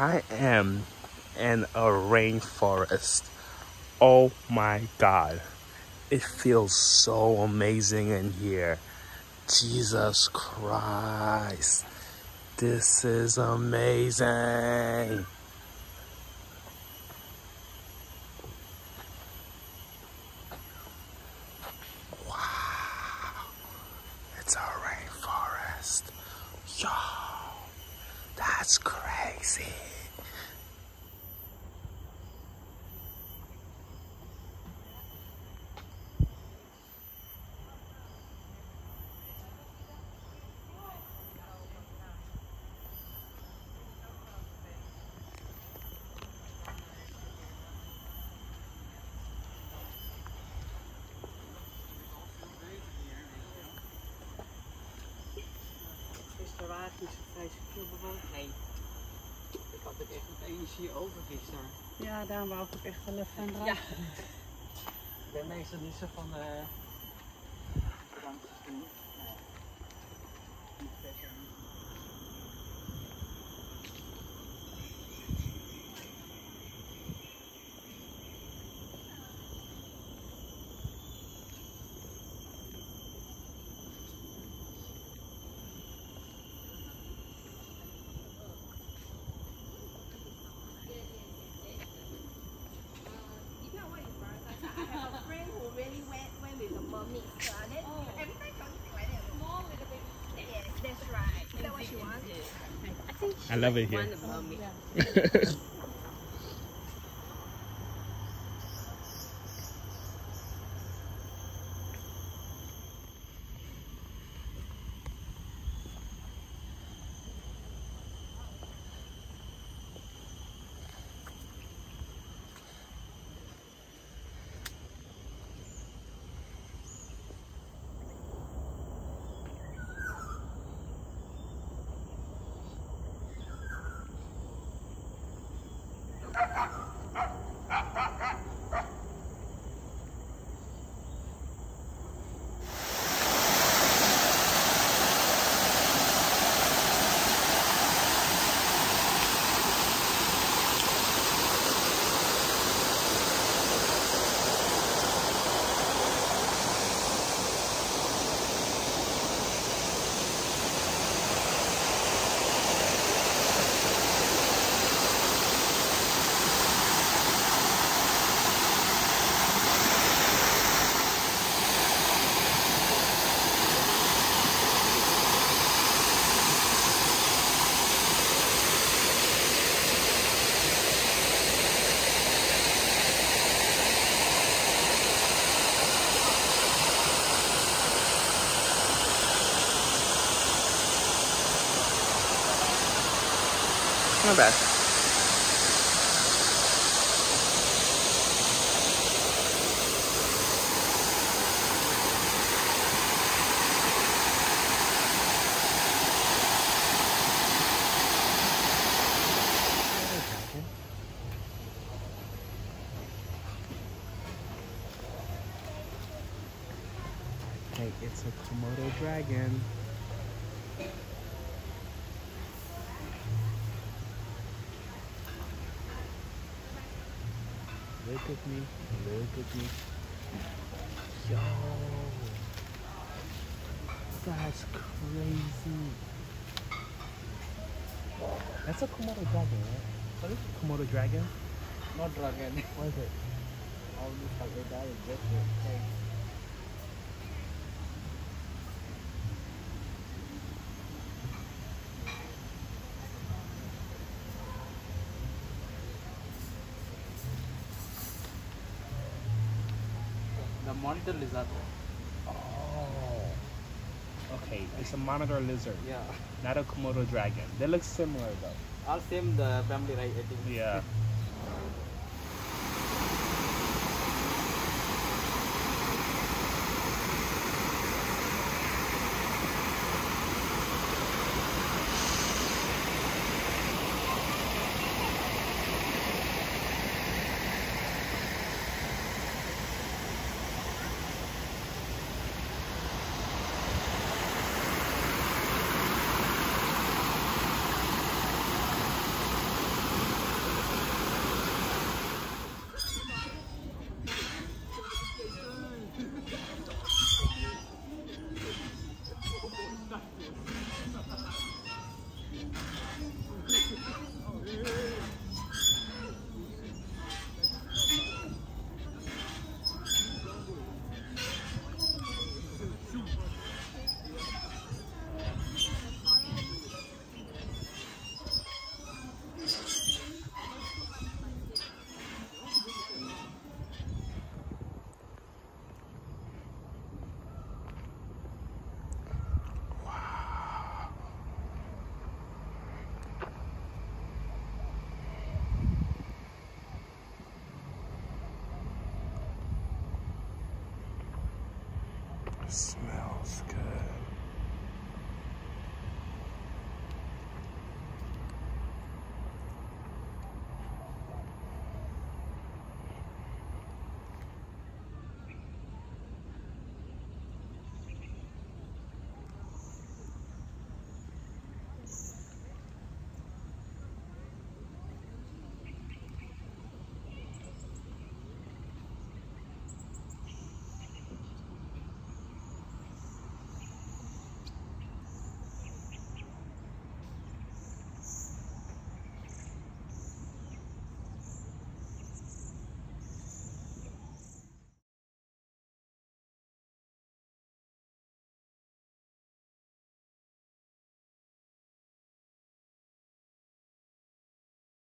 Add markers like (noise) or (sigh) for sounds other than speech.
I am in a rainforest. Oh my god. It feels so amazing in here. Jesus Christ. This is amazing. Wow. It's a rainforest. Yo, that's crazy. Er waar is het veel bewoond? Nee. Ik had het echt met energie over gisteren. Ja, daarom wou ik ook echt wel even aan Ja. Ik ben meestal niet zo van eh drankjes doen. Nee. Niet per se. I think she I love it here. (laughs) Not bad. Hey, it's a Komodo dragon. Look at me. Look at me. Yo. That's crazy. That's a Komodo dragon, right? Sorry? Komodo dragon? Not dragon. What is it? All these crocodile is just The monitor lizard. Oh. Okay, it's a monitor lizard, Yeah. not a Komodo dragon. They look similar though. All same the family, right? I think. Yeah. Yes.